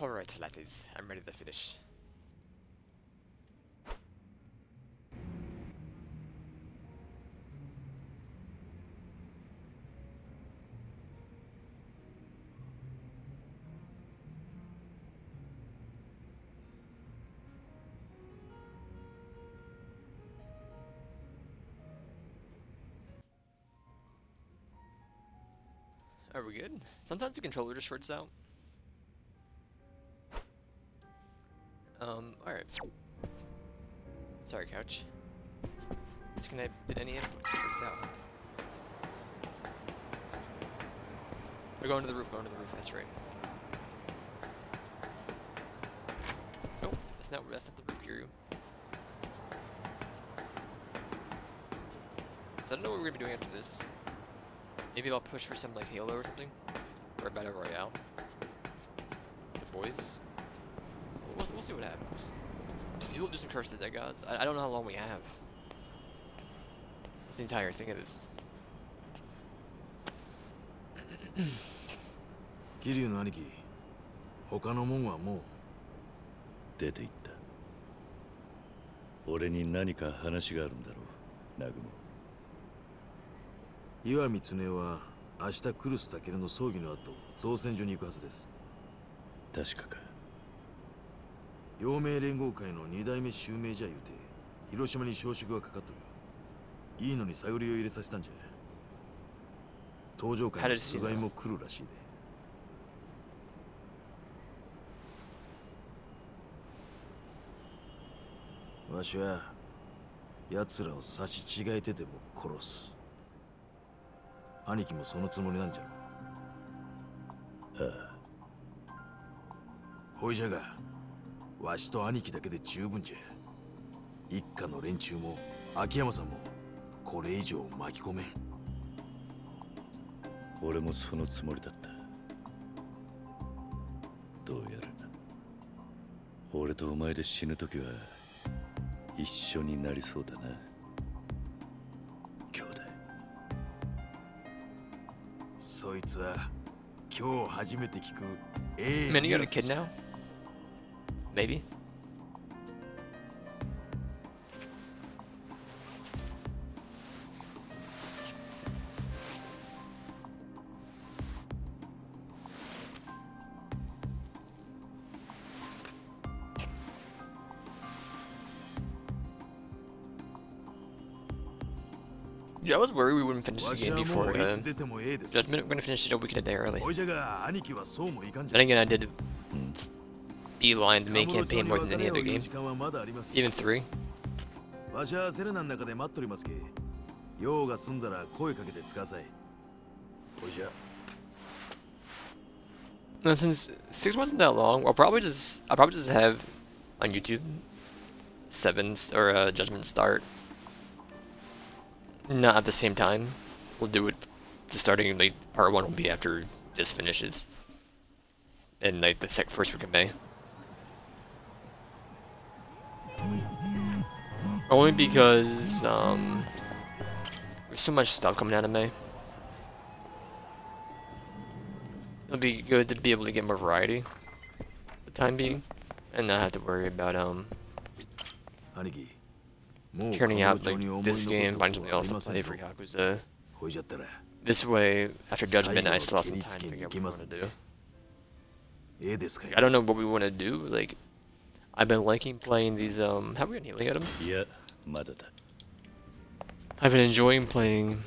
Alright, latties. I'm ready to finish. Are we good? Sometimes the controller just shorts out. Alright. Sorry, couch. Disconnect did any input shorts out. We're going to the roof, going to the roof, that's right. Nope, that's not that's not the roof Kiryu. I don't know what we're gonna be doing after this. Maybe I'll push for some like Halo or something, or Battle Royale. The boys. We'll, we'll see what happens. We'll do some Curse of the Dead Gods. I, I don't know how long we have. That's the entire thing of this. 桐生の兄貴他のもんはもう出て行った俺に何か話があるんだろう南雲岩見恒は明日クルスタケルの葬儀の後造船所に行くはずです確かか陽明連合会の二代目襲名じゃ言うて広島に招集がかかっとるいいのに探りを入れさせたんじゃ。登場会の菅井も来るらしいで。わしは奴らを差し違えてでも殺す。兄貴もそのつもりなんじゃろ。ああ。ほいじゃがわしと兄貴だけで十分じゃ。一家の連中も秋山さんもこれ以上巻き込めん。俺もそのつもりだった。どうやら。俺とお前で死ぬ時は一緒になりそうだな。兄弟。そいつは今日初めて聞くええ Man, you got a kid now? Maybe? Yeah, I was worried we wouldn't finish the game before uh, Judgment. We're gonna finish it a weekend a day early. Then again, I did beeline the main campaign more than any other game. 時間はまだあります Even three. わしはセレナの中で待っとりますけ用が済んだら声かけて使わさいほいじゃ No, since six wasn't that long, I'll probably just I'll probably just have on YouTube seven s- or uh, Judgment start. Not at the same time. We'll do it. Just starting like part one will be after this finishes, and like the sec first week of May. Only because um, there's so much stuff coming out of May. It'll be good to be able to get more variety for the time being and not have to worry about um 兄貴もう turning out 彼 like 女に思い this 残す game, こと finding something はあ else り to ません play と for Yakuza. ほいじゃったら This way, after Judgment, I still have some 最後の time to 決め figure out つけに what 行きます we want to んで do. ええですかい I don't know what we want to do. Like, I've been liking playing these, um, have we got healing items? Yeah, mother. I've been enjoying playing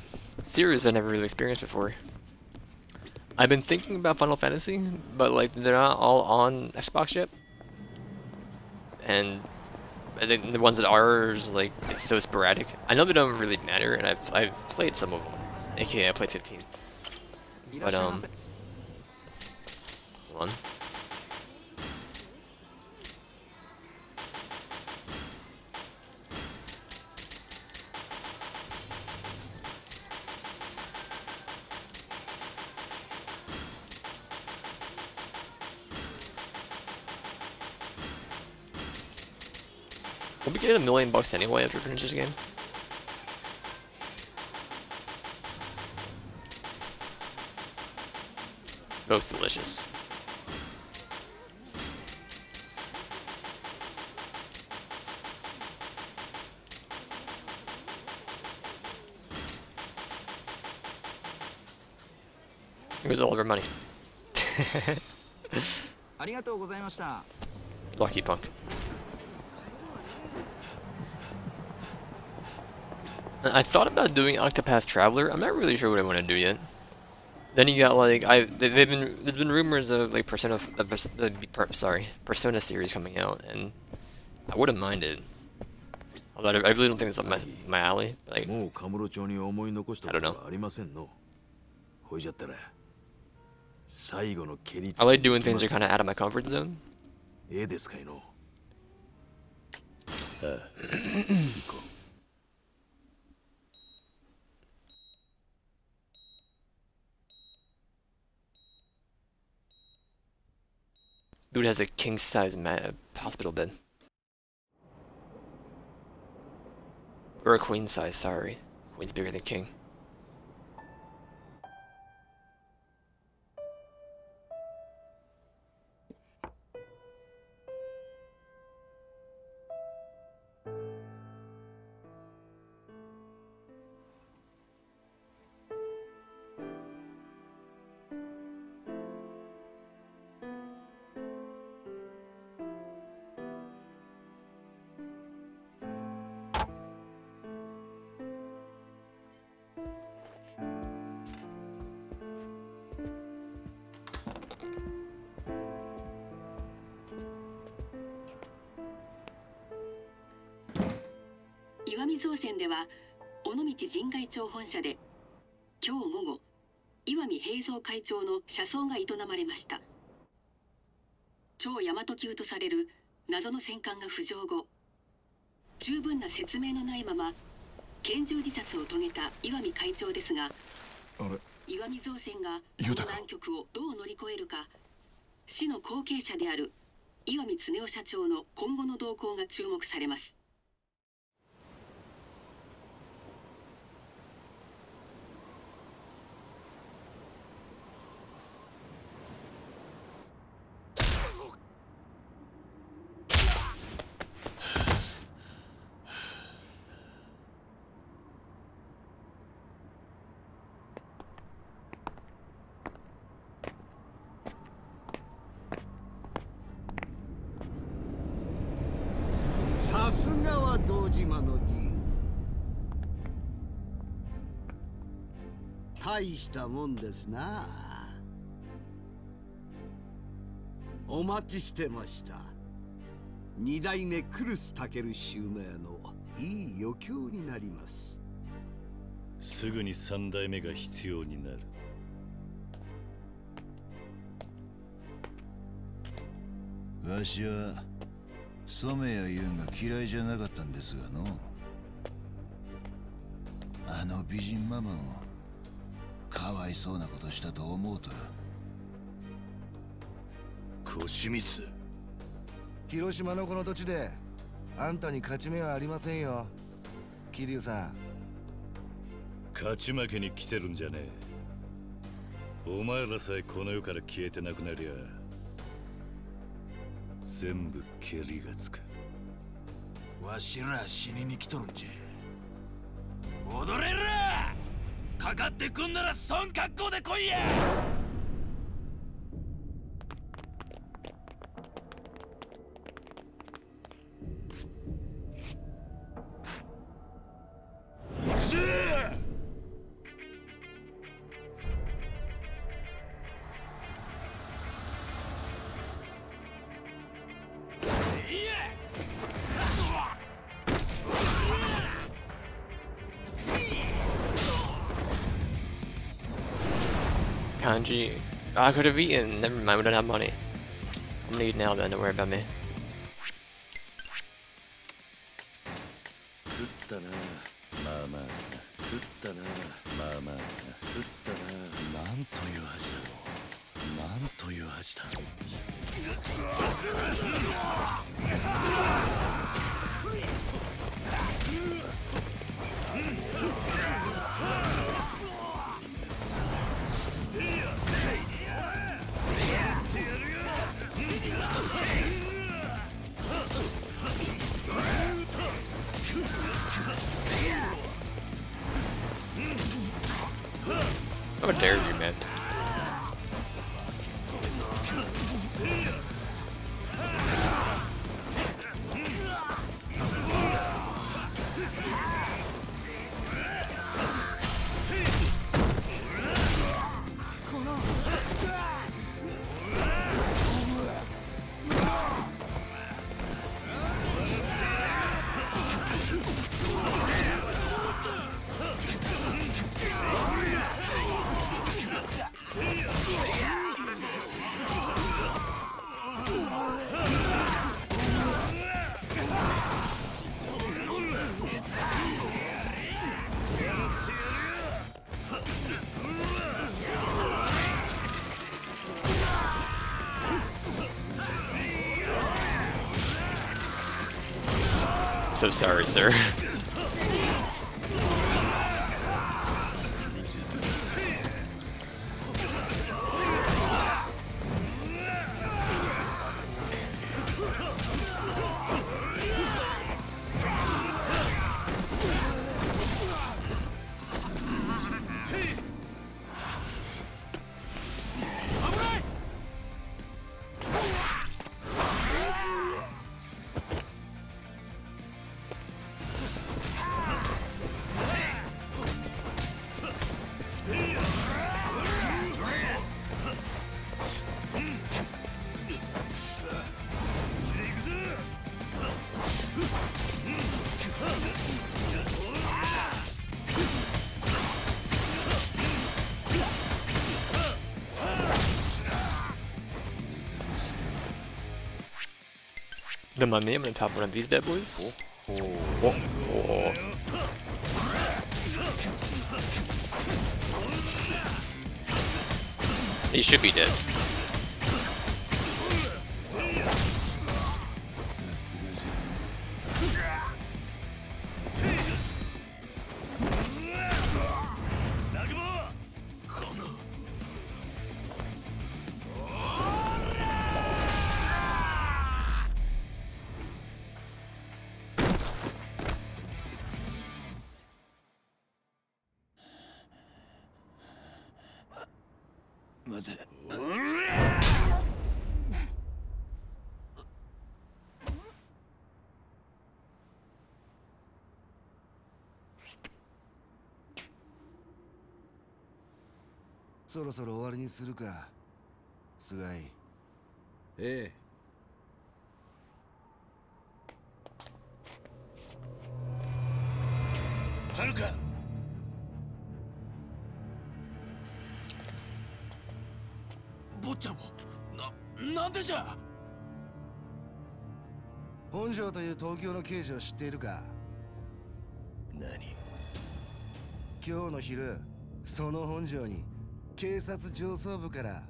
series I never really experienced before. I've been thinking about Final Fantasy, but like they're not all on Xbox yet. And I think the ones that are is like it's so sporadic. I know they don't really matter, and I've I've played some of them. AKA I played 15. But um, hold on. get a million bucks anyway after I finish this game. Both delicious. It was all of our money. Lucky punk. I thought about doing Octopath Traveler. I'm not really sure what I want to do yet. Then you got like I they've been there's been rumors of like Persona uh, the sorry Persona series coming out, and I wouldn't mind it. Although I really don't think it's up my my alley. Like, I don't know. I like doing things that are kind of out of my comfort zone. ええですかいのああ行こう Dude has a king size hospital bed. Or a queen size, sorry. Queen's bigger than king. 会長の車窓が営まれました。超大和級とされる謎の戦艦が浮上後十分な説明のないまま拳銃自殺を遂げた岩見会長ですが岩見造船がこの難局をどう乗り越えるか市の後継者である岩見恒夫社長の今後の動向が注目されます大したもんですな。お待ちしてました。二代目クルスタケル襲名のいい余興になります。すぐに三代目が必要になる。わしは染谷優が嫌いじゃなかったんですがの。あの美人ママもかわいそうなことしたと思うとる。腰ミス。広島のこの土地であんたに勝ち目はありませんよ。桐生さん。勝ち負けに来てるんじゃねえ。お前らさえこの世から消えてなくなりゃ全部蹴りがつく。わしら死にに来とるんじゃ。踊れる！かかってくんなら損格好で来いや！感じ I could have eaten. Never mind, we don't have money. I'm gonna eat now then, don't worry about me. So sorry, sir. The money, I'm gonna top one of these bad boys. Oh. Oh. oh. He should be dead. そろそろ終わりにするか。菅井。ええ。はるか。坊ちゃんもななんでじゃ。本庄という東京の刑事を知っているか。何今日の昼その本庄に警察上層部から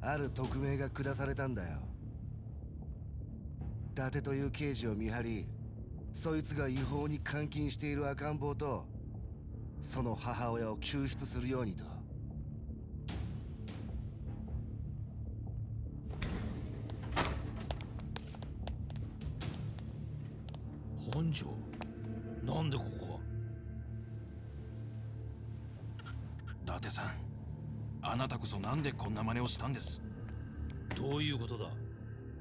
ある匿名が下されたんだよ。伊達という刑事を見張りそいつが違法に監禁している赤ん坊とその母親を救出するようにと。本庄？なたこそなんでこんな真似をしたんです？どういうことだ？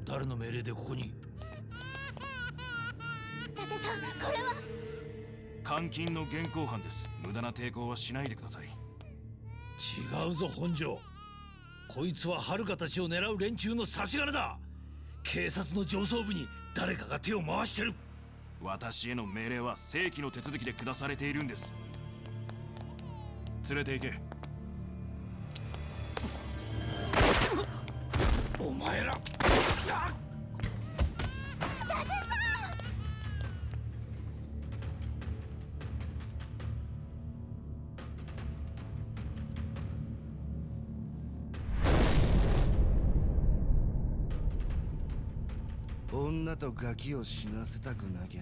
誰の命令でここに？伊達さんこれは。監禁の現行犯です。無駄な抵抗はしないでください。違うぞ本庄こいつは遥たちを狙う連中の差し金だ。警察の上層部に誰かが手を回してる。私への命令は正規の手続きで下されているんです。連れて行けお前ら。女とガキを死なせたくなきゃ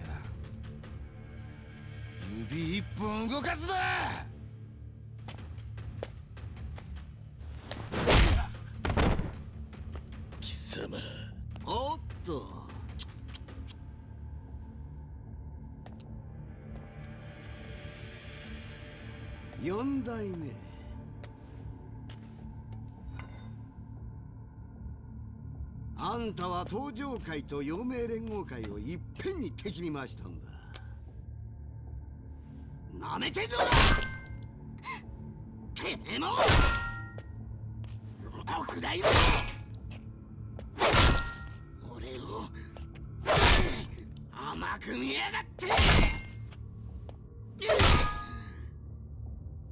指一本動かすな！と。四代目。あんたは東上会と陽明連合会をいっぺんに敵に回したんだ。なめてんのか！てめえも！奥大めく見やがって。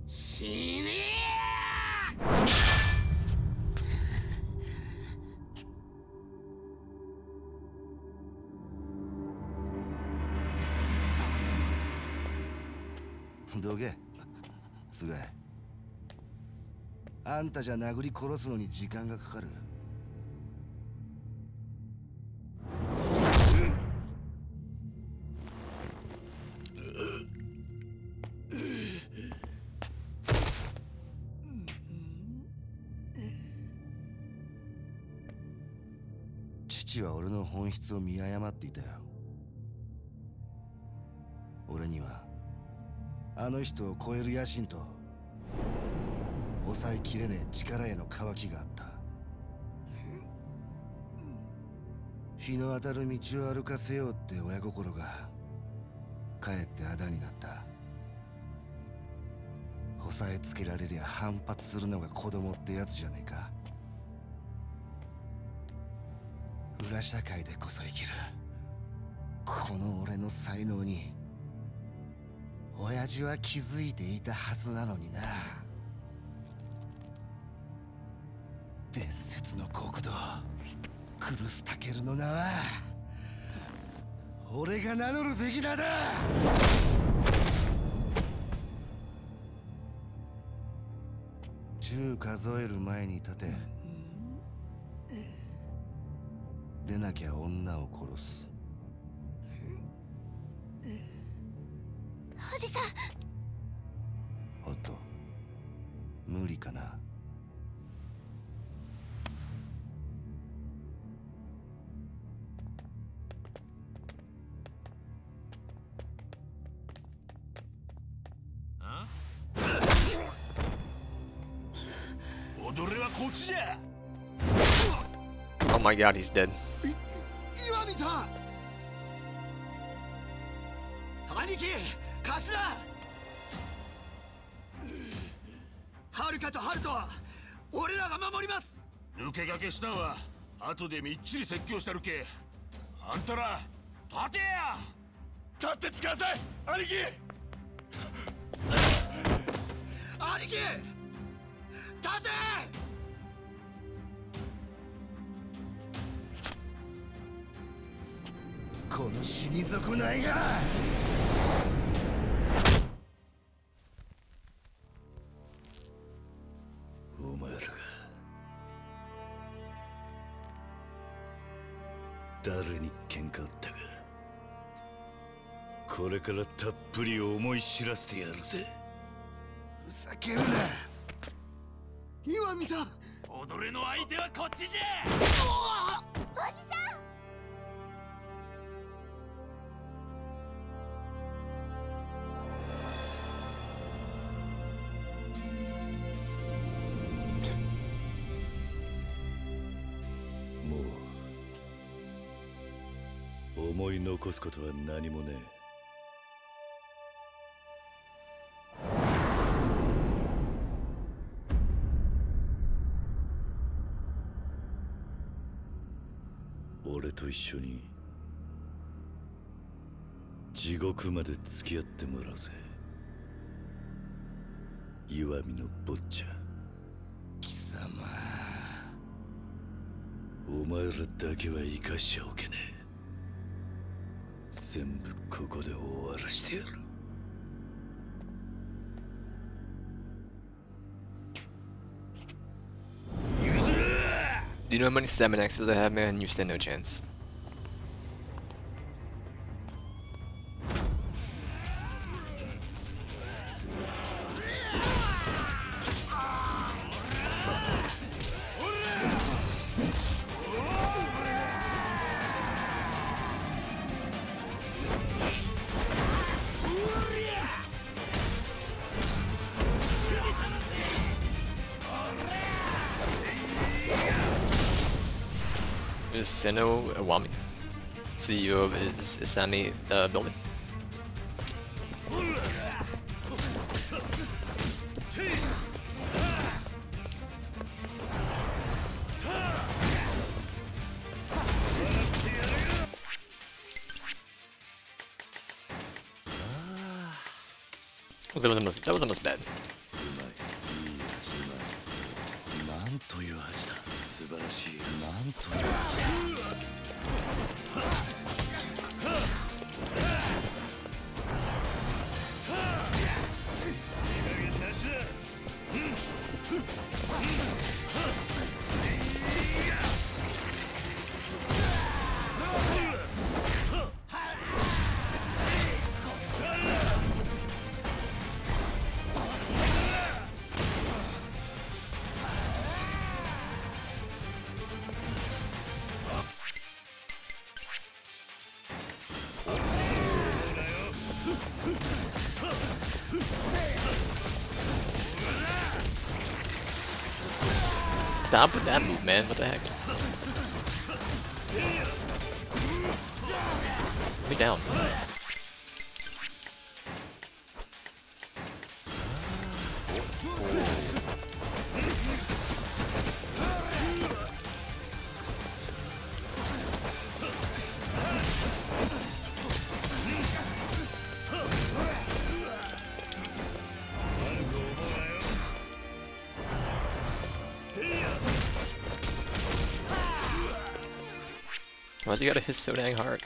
死ねどけ。す菅井。あんたじゃ殴り殺すのに時間がかかる。を見誤っていたよ。俺にはあの人を超える野心と抑えきれねえ力への渇きがあった。日の当たる道を歩かせようって親心がかえってあだになった。押さえつけられりゃ反発するのが子供ってやつじゃねえか。裏社会でこそ生きる。この俺の才能に親父は気づいていたはずなのにな。伝説の国土クルスタケルの名は俺が名乗るべき名だ。10数える前に立て。出なきゃ女を殺す。おじさん。おっと。無理かな。踊れはこっちじゃ。Oh my god, he's dead. け駆けしたんは後でみっちり説教したるけ。あんたら立てや！立ってつかさい！兄貴！兄貴！立て！この死に損ないが！誰に喧嘩売ったか。これからたっぷり思い知らせてやるぜ。ふざけるな。岩見さん踊れの相手はこっちじゃ。おじさん思い残すことは何もねえ。俺と一緒に地獄まで付き合ってもらうぜ。岩見の坊ちゃん。貴様。お前らだけは生かしちゃおけねえ全部ここで終わらしてやる Do you know how many stamina X's I have, man? You stand no chance. Seno Awami, CEO of his Isami uh, building? That was almost that was almost bad. 晴らしい。なんという。Stop with that move, man. What the heck? Me down. you got a his so dang heart.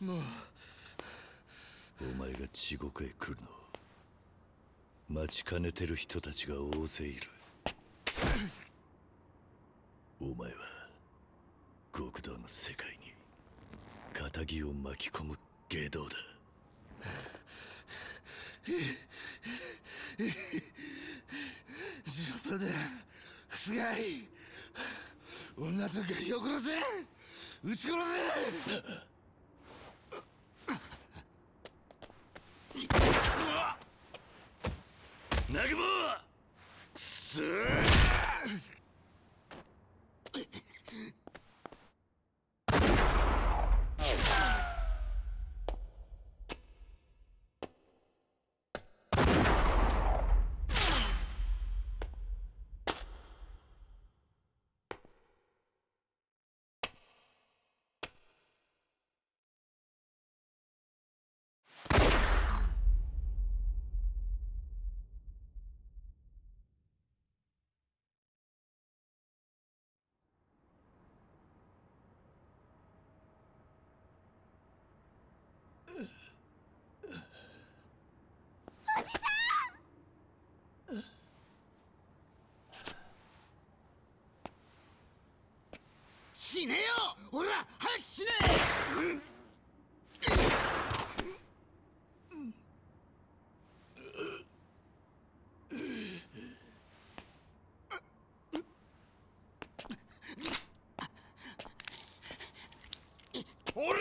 もう。お前が地獄へ来るのを。待ちかねてる人たちが大勢いる。お前は極道の世界に。仇を巻き込む下道だ。地元ですがい女とガキを殺せ。撃ち殺せ南雲くそ死ねよほら早く死ねおら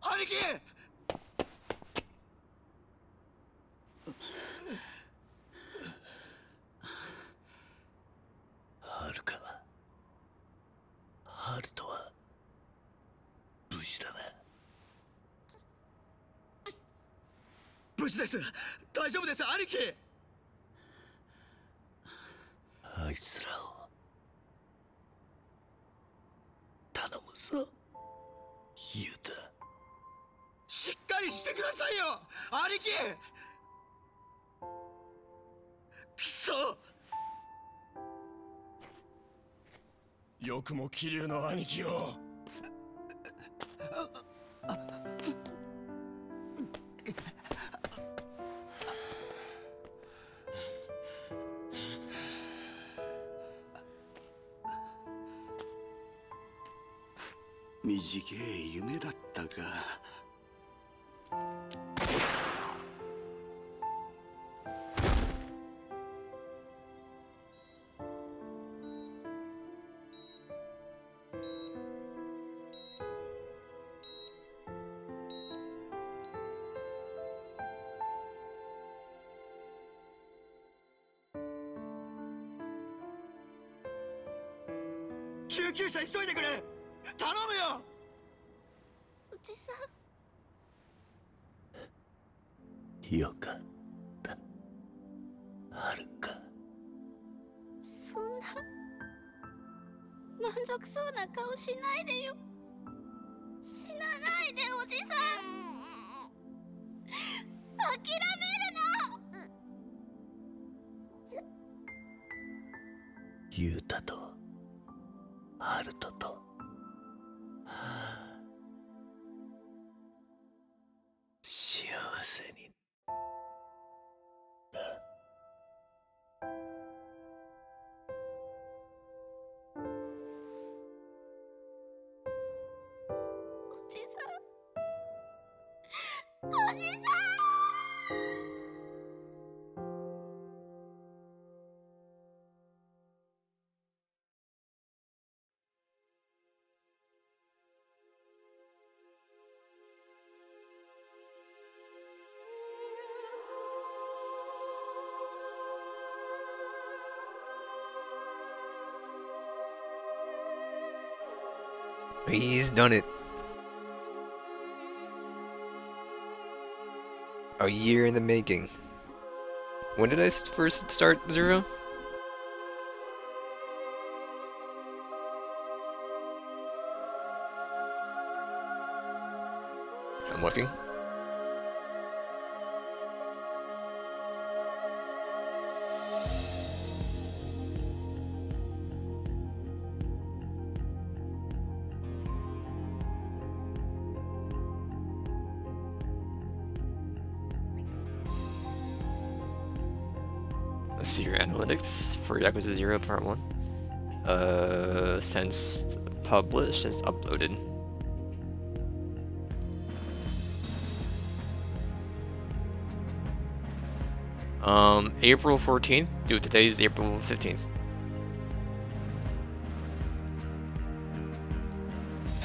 兄貴はるかハルトは無事だな無事です。大丈夫です兄貴。あいつらを頼むぞユタしっかりしてくださいよ兄貴。くそ。よくも桐生の兄貴を満足そうな顔しないでよ。死なないでおじさん。諦めるな。ユータとハルトと。He's done it. A year in the making. When did I first start Zero? Yakuza 0 Part 1. Uh, since published, it's uploaded. Um, April 14th? Dude, is April 15th.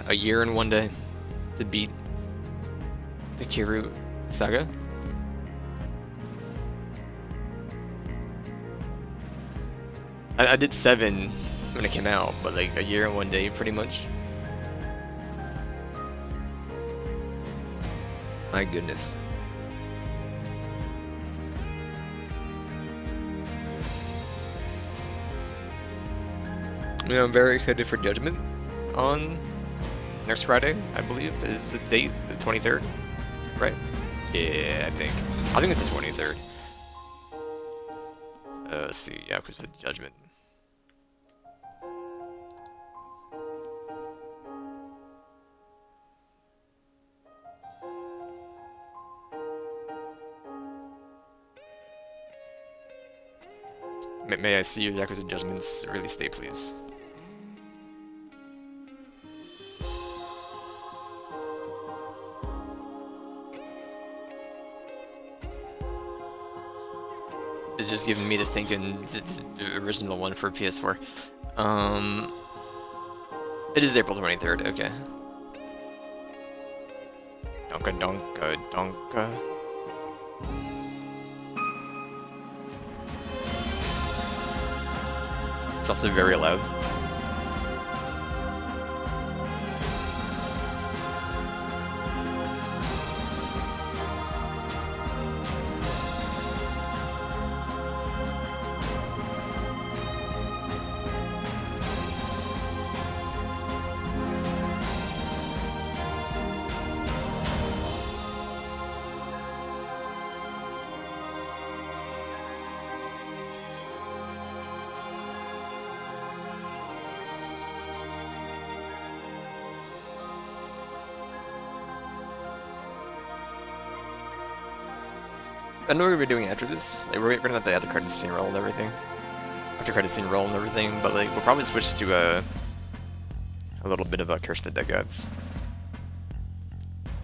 A year and one day to beat the Kiru saga. I, I did seven when it came out, but like a year and one day, pretty much. My goodness. Yeah, I'm very excited for Judgment on next Friday, I believe, is the date, the 23rd, right? Yeah, I think. I think it's the 23rd. Uh, let's see, yeah, because the Judgment. May, may I see your Yakuza Judgment's release date, please? It's just giving me this thinking the original one for PS4. Um, it is April 23rd, okay. Donka donka donka. It's also very loud. I know what we're doing after this. Like, we're gonna have the other credit scene roll and everything. After credit scene roll and everything, but like we'll probably switch to a a little bit of a Curse the Dead Gods.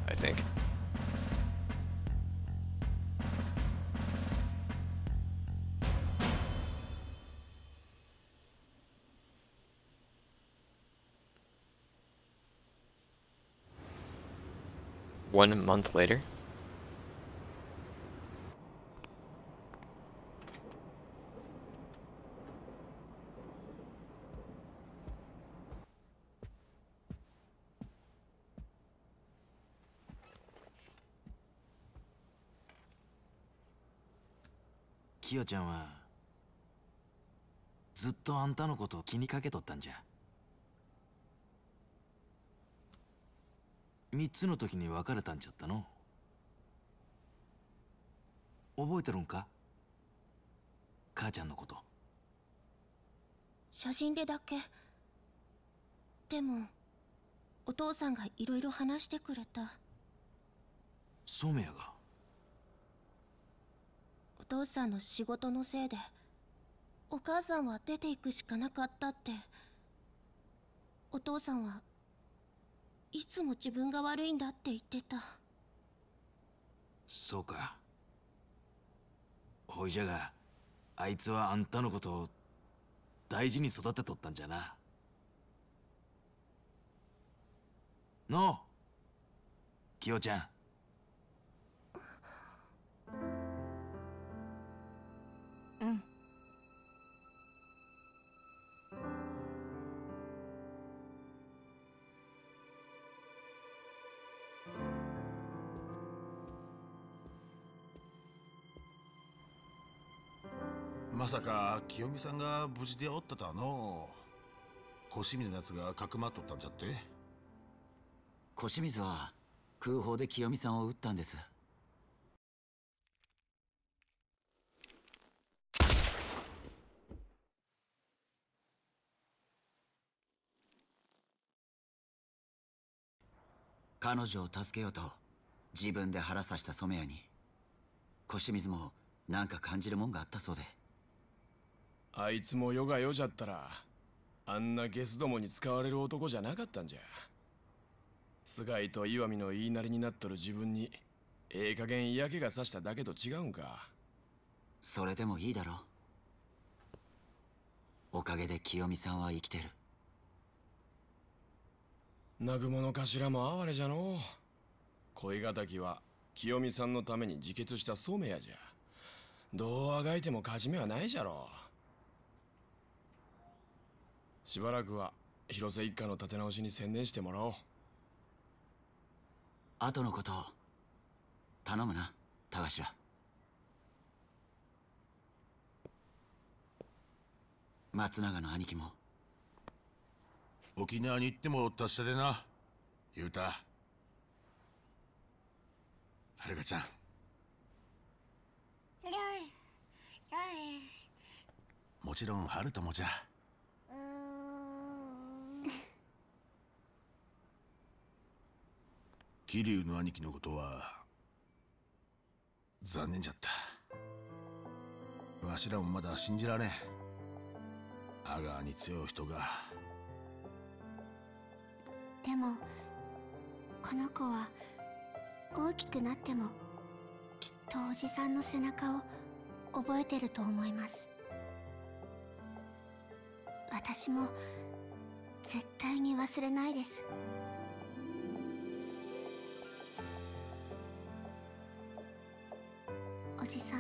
I think. One month later.「ちゃんはずっとあんたのことを気にかけとったんじゃ」三つの時に別れたんちゃったの？覚えてるんか？母ちゃんのこと。写真でだけ。でもお父さんがいろいろ話してくれた。染谷が？お父さんの仕事のせいでお母さんは出ていくしかなかったって。お父さんはいつも自分が悪いんだって言ってた。そうか。ほいじゃがあいつはあんたのことを大事に育てとったんじゃな。の。うキヨちゃん。まさか清美さんが無事でおったとはの小清水のやつがかくまっとったんじゃって。小清水は空砲で清美さんを撃ったんです。彼女を助けようと自分で腹刺した染谷に小清水もなんか感じるもんがあったそうで。あいつも世が世じゃったらあんなゲスどもに使われる男じゃなかったんじゃ。菅井と岩見の言いなりになっとる自分にええ加減嫌気がさしただけと違うんか。それでもいいだろ。おかげで清美さんは生きてる。南雲の頭も哀れじゃの。う恋敵は清美さんのために自決した染谷じゃ。どうあがいても勝ち目はないじゃろしばらくは広瀬一家の立て直しに専念してもらおう。後のことを頼むな田頭。松永の兄貴も。沖縄に行っても達者でな言うたはるかちゃん。もちろん春ともじゃ桐生の兄貴のことは残念じゃった。わしらもまだ信じられん。阿川に強い人が。でもこの子は大きくなってもきっとおじさんの背中を覚えてると思います。私も絶対に忘れないです。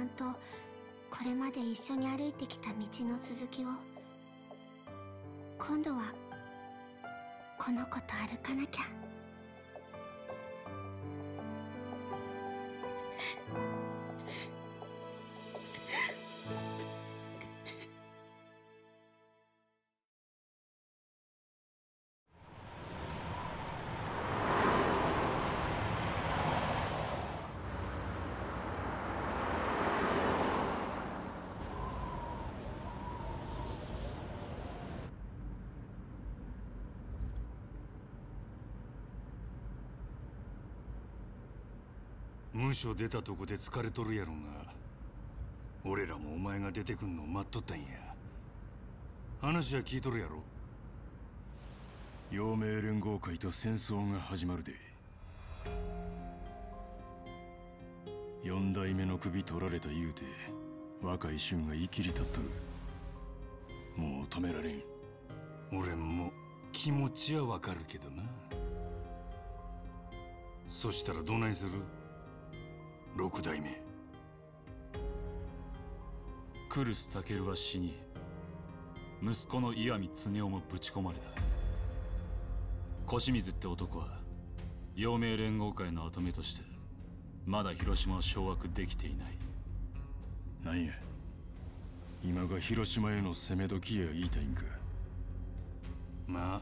んとこれまで一緒に歩いてきた道の続きを今度はこの子と歩かなきゃ。無所出たとこで疲れとるやろが俺らもお前が出てくんの待っとったんや。話は聞いとるやろ。陽明連合会と戦争が始まるで。四代目の首取られた言うて若い衆が生きり立っとる。もう止められん。俺も気持ちはわかるけどな。そしたらどないする？六代目。クルスケは死に息子の岩見恒夫もぶち込まれた。小清水って男は陽明連合会の跡目としてまだ広島を掌握できていない。なんや今が広島への攻め時や言いたいんか。まあ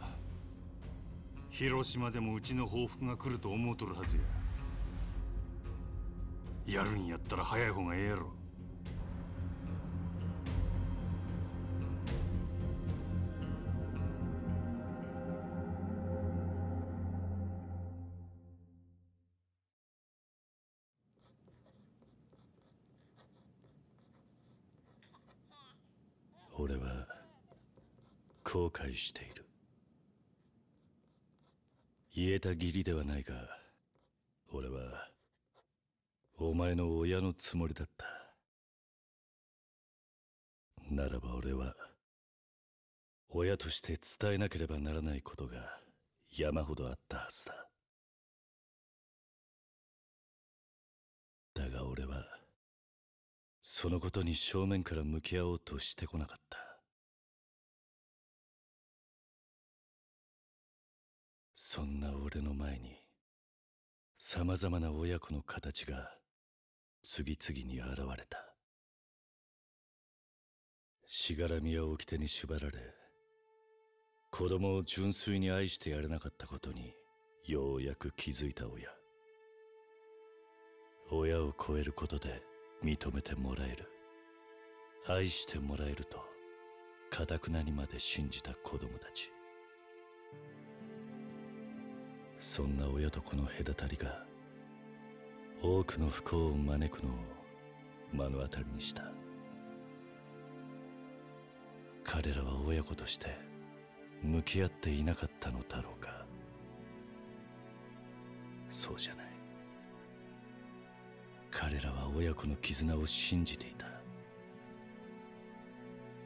広島でもうちの報復が来ると思うとるはずややるんやったら早い方がええやろ。俺は後悔している。言えた義理ではないが前の親のつもりだった。ならば俺は親として伝えなければならないことが山ほどあったはずだ。だが俺はそのことに正面から向き合おうとしてこなかった。そんな俺の前に様々な親子の形が次々に現れた。しがらみや掟に縛られ子供を純粋に愛してやれなかったことにようやく気づいた親。親を超えることで認めてもらえる。愛してもらえるとかたくなにまで信じた子供たち。そんな親と子の隔たりが多くの不幸を招くのを目の当たりにした。彼らは親子として向き合っていなかったのだろうか。そうじゃない。彼らは親子の絆を信じていた。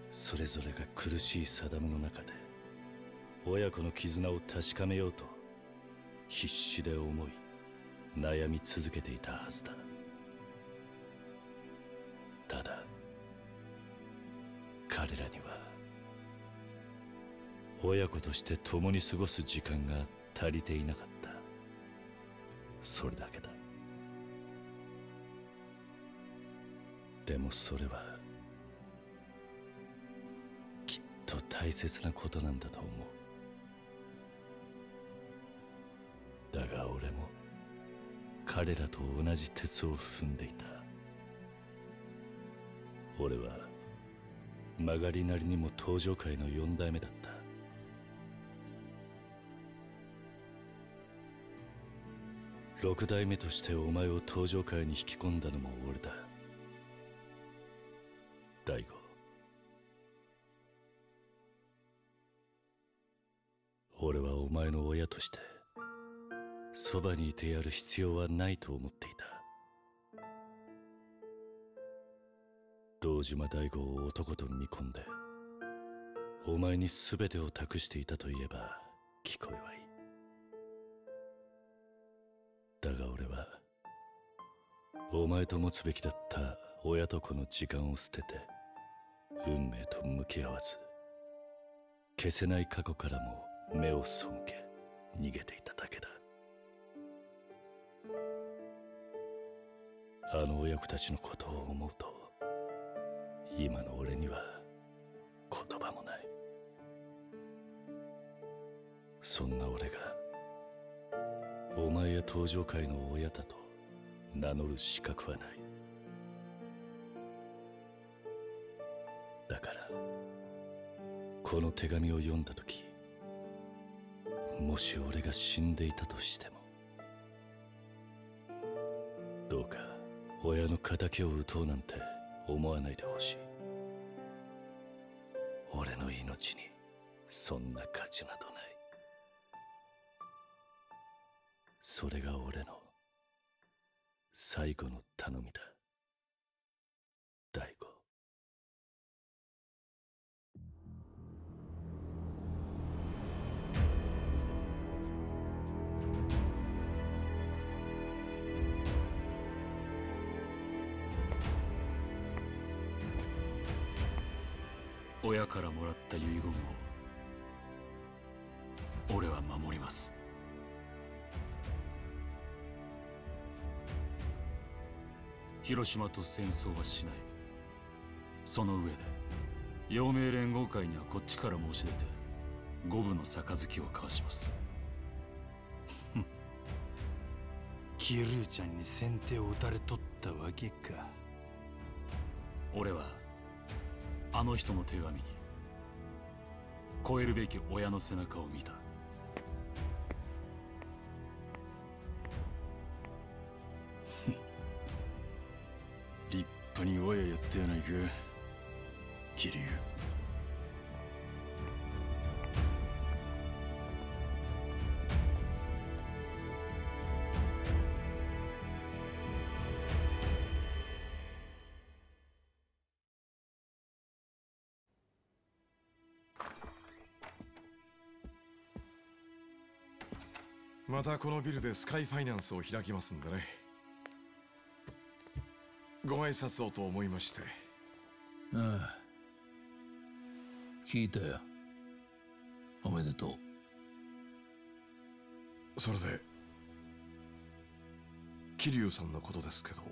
それぞれが苦しい定めの中で親子の絆を確かめようと必死で思い悩み続けていたはずだ。ただ彼らには親子として共に過ごす時間が足りていなかった。それだけだ。でもそれはきっと大切なことなんだと思う。彼らと同じ鉄を踏んでいた。俺は曲がりなりにも登場界の四代目だった。六代目としてお前を登場界に引き込んだのも俺だ。大悟。俺はお前の親としてそばにいてやる必要はないと思っていた。堂島大吾を男と見込んでお前に全てを託していたと言えば聞こえはいい。だが俺はお前と持つべきだった親と子の時間を捨てて運命と向き合わず消せない過去からも目を背け逃げていただけだ。あの親子たちのことを思うと今の俺には言葉もない。そんな俺がお前や登場界の親だと名乗る資格はない。だからこの手紙を読んだ時もし俺が死んでいたとしてもどうか親の敵を討とうなんて思わないでほしい。俺の命にそんな価値などない。それが俺の最後の頼みだ。大悟親からもらった遺言を俺は守ります。広島と戦争はしない。その上で陽明連合会にはこっちから申し出て五分の杯を交わします。キルーちゃんに先手を打たれとったわけか。俺はあの人の手紙に超えるべき親の背中を見た。立派に親やってやないか桐生。たこのビルでスカイファイナンスを開きますんでね。ご挨拶をと思いまして。ああ。聞いたよ。おめでとう。それで桐生さんのことですけど。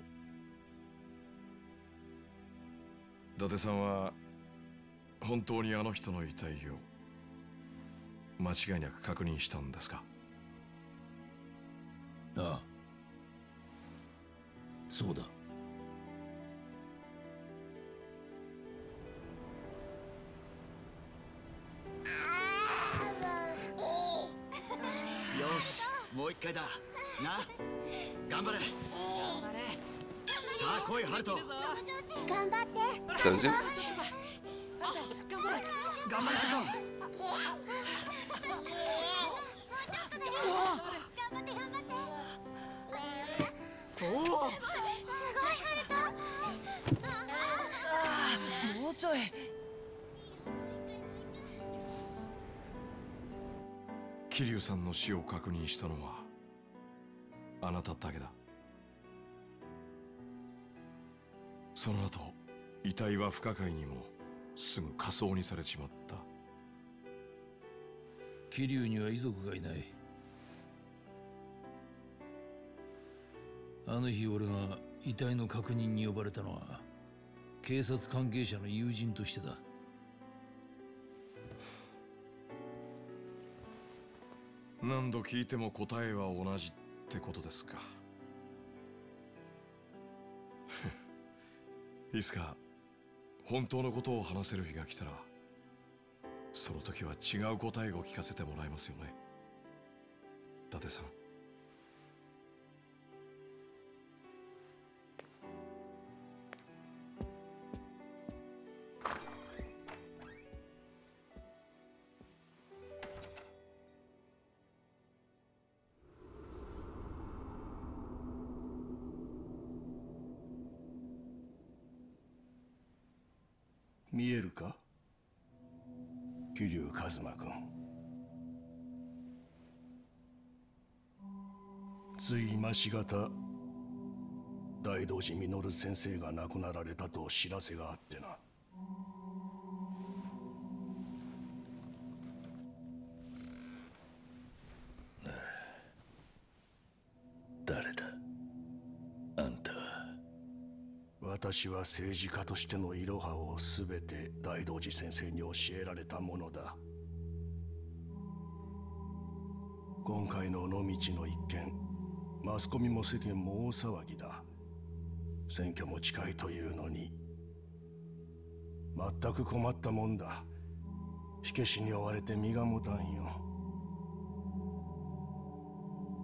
伊達さんは本当にあの人の遺体を間違いなく確認したんですか？ああ。そうだ。よしもう一回だ。な。頑張れ。頑張れさあ来いハルト。頑張って。そうですよ頑張れ。頑張れハルト桐生さんの死を確認したのはあなただけだ。その後遺体は不可解にもすぐ火葬にされちまった。桐生には遺族がいない。あの日俺が遺体の確認に呼ばれたのは警察関係者の友人としてだ。何度聞いても答えは同じってことですか。いつか。本当のことを話せる日が来たらその時は違う答えを聞かせてもらいますよね。伊達さん。しがた大道寺実先生が亡くなられたと知らせがあってな。誰だ？あんた私は政治家としてのいろはを全て大道寺先生に教えられたものだ。今回の尾道の一件。マスコミも世間も大騒ぎだ。選挙も近いというのに。全く困ったもんだ。火消しに追われて身が持たんよ。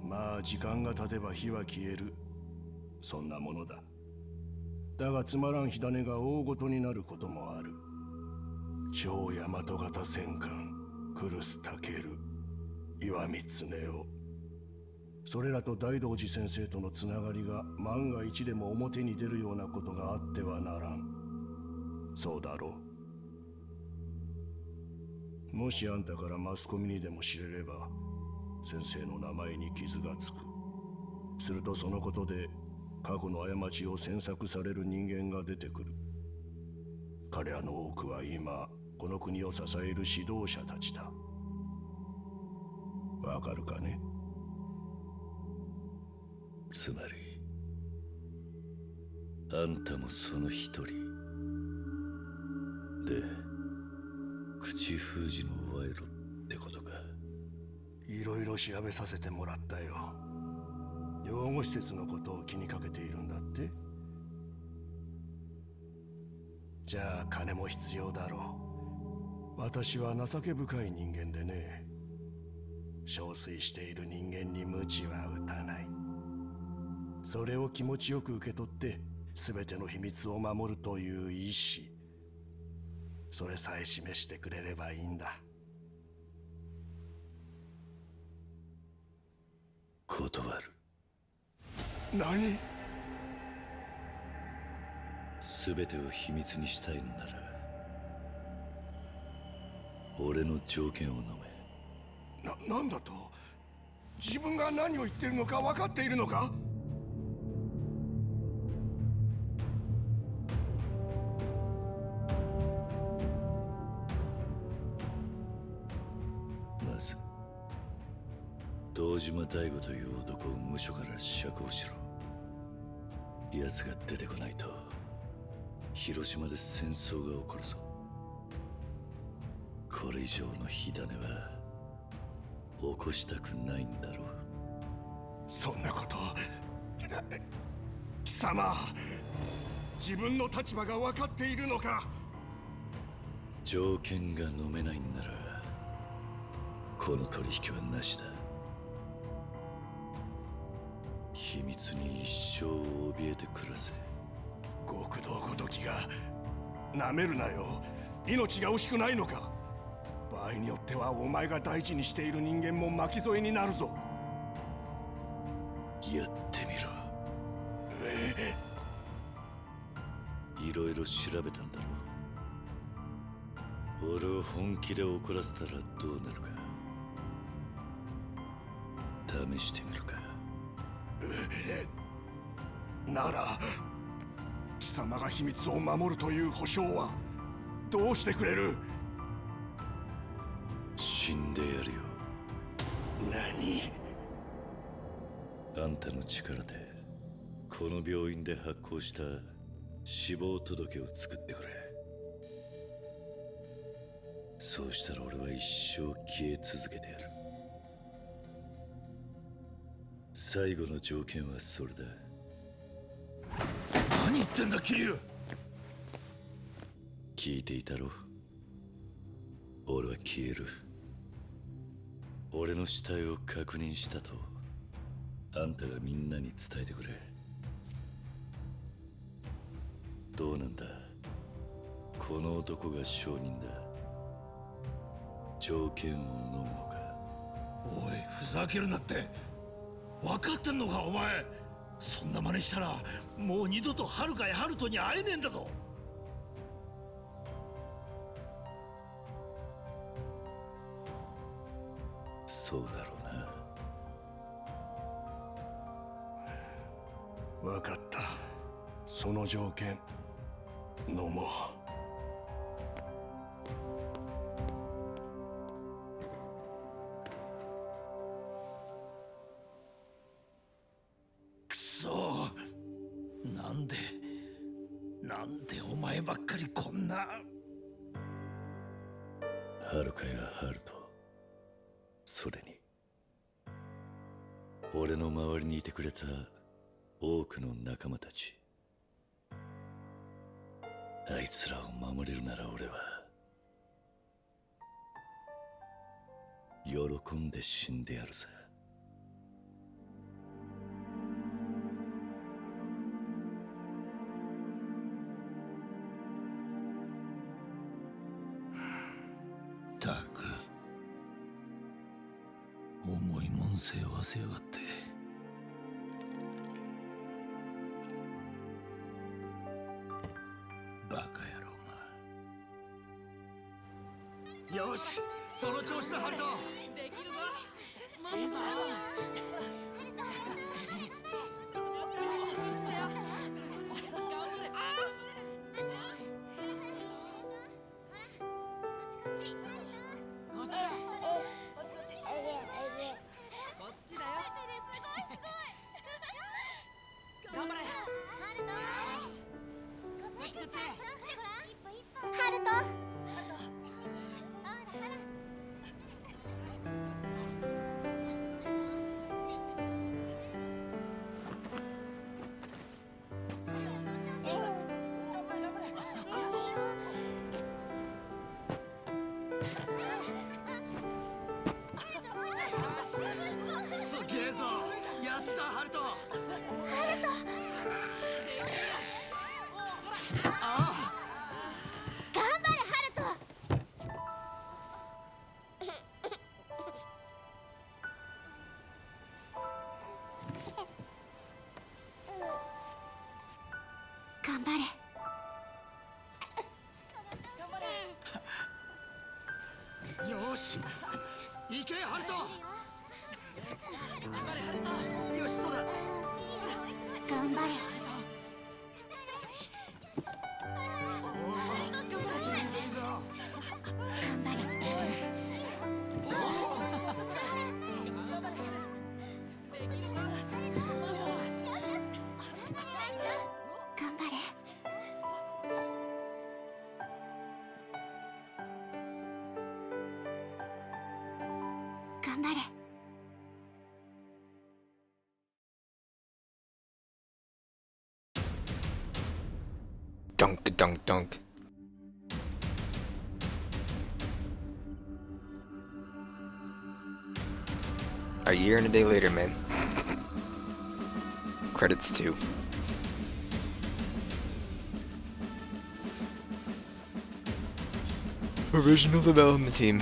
まあ時間が経てば火は消える。そんなものだ。だがつまらん火種が大ごとになることもある。超大和型戦艦クルスタケル岩見恒夫。それらと大道寺先生とのつながりが万が一でも表に出るようなことがあってはならん。そうだろう。もしあんたからマスコミにでも知れれば先生の名前に傷がつく。するとそのことで過去の過ちを詮索される人間が出てくる。彼らの多くは今この国を支える指導者たちだ。わかるかね？つまりあんたもその一人。で口封じの賄賂ってことか。いろいろ調べさせてもらったよ。養護施設のことを気にかけているんだって。じゃあ金も必要だろう。私は情け深い人間でね。憔悴している人間に鞭は打たない。それを気持ちよく受け取って全ての秘密を守るという意志。それさえ示してくれればいいんだ。断る。何？全てを秘密にしたいのなら俺の条件を飲めな、なんだと？自分が何を言ってるのか分かっているのか？まず堂島大吾という男を無所から釈放しろ。奴が出てこないと広島で戦争が起こるぞ。これ以上の火種は起こしたくないんだろう。そんなこと貴様自分の立場が分かっているのか。条件が飲めないんならこの取引はなしだ。秘密に一生怯えて暮らせ。極道ごときがなめるなよ。命が惜しくないのか。場合によってはお前が大事にしている人間も巻き添えになるぞ。やってみろ。いろいろ調べたんだろ俺を本気で怒らせたらどうなるか試してみるかなら貴様が秘密を守るという保証はどうしてくれる？死んでやるよ。何？あんたの力でこの病院で発行した死亡届を作ってくれ。そうしたら俺は一生消え続けてやる最後の条件はそれだ。何言ってんだ桐生聞いていたろ。俺は消える。俺の死体を確認したとあんたがみんなに伝えてくれ。どうなんだ。この男が証人だ。条件を飲むのか。おいふざけるなって。分かってんのかお前。そんな真似したらもう二度とはるかやハルトに会えねえんだぞ。そうだろうな。分かった。その条件飲もくんで死んでやるさたく重いもん背負わせやがって。バカ野郎よしその調子だハルト頑 Dunk, dunk. A year and a day later, man. Credits too. Original development team.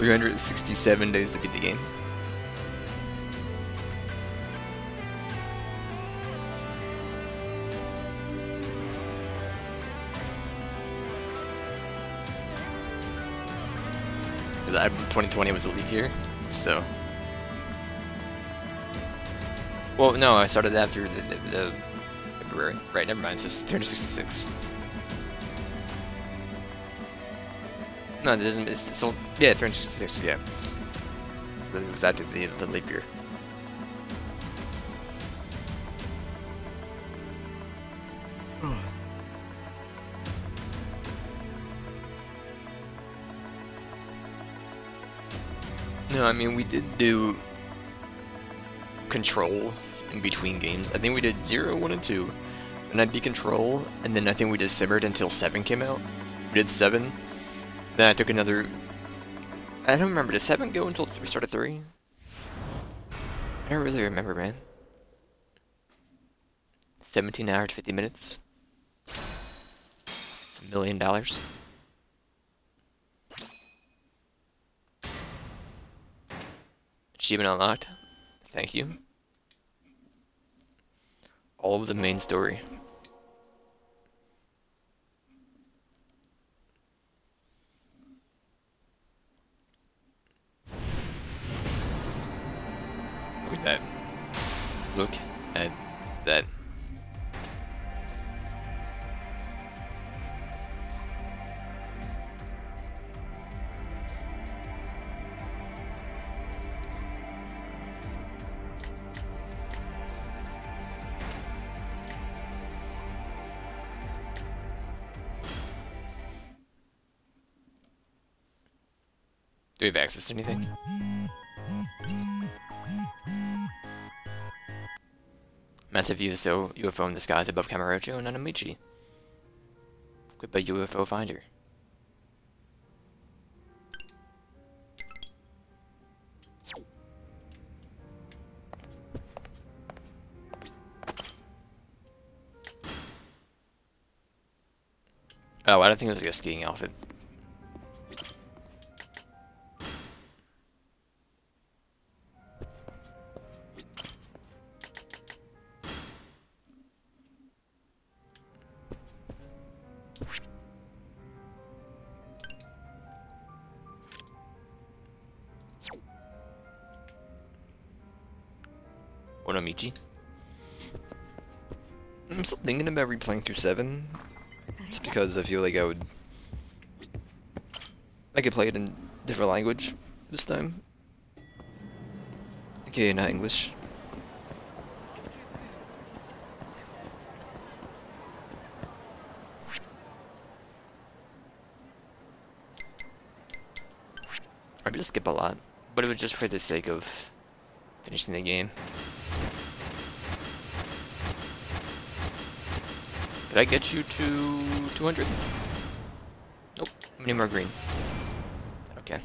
Three hundred and sixty-seven days to beat the game. That 2020 was a leap year, so. Well, no, I started after the, the, the February. Right, never mind. It's just 366. No, it doesn't. It's so yeah, 366. Yeah, so it was after the the leap year. No, I mean we did do control in between games. I think we did 0, 1, and 2. And I'd be control, and then I think we just simmered until 7 came out. We did 7. Then I took another... I don't remember. Did 7 go until we started 3? I don't really remember, man. 17 hours, 50 minutes. A million dollars. Achievement unlocked. Thank you. All of the main story. At that. Look at that. Do we have access to anything? Massive UFO, UFO in the skies above Kamurocho and Nanamichi. Equipped by UFO Finder. Oh, I don't think it was like a skiing outfit. Thinking about replaying through 7. Just because I feel like I would... I could play it in different language this time. Okay, not English. I just skip a lot, but it was just for the sake of finishing the game. Did I get you to 200? Nope. How many more green? Okay.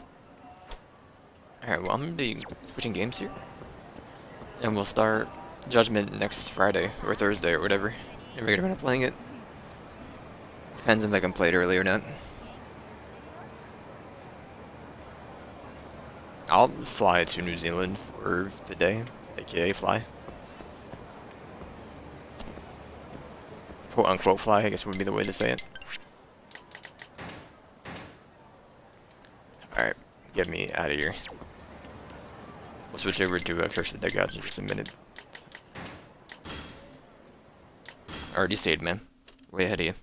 Alright, well, I'm gonna be switching games here. And we'll start Judgment next Friday, or Thursday, or whatever. And we're gonna up playing it. Depends if I can play it early or not. I'll fly to New Zealand for the day, aka fly. Quote unquote fly, I guess would be the way to say it. Alright, get me out of here. We'll switch over to uh, Curse the Dead Gods in just a minute. Already saved, man. Way ahead of you.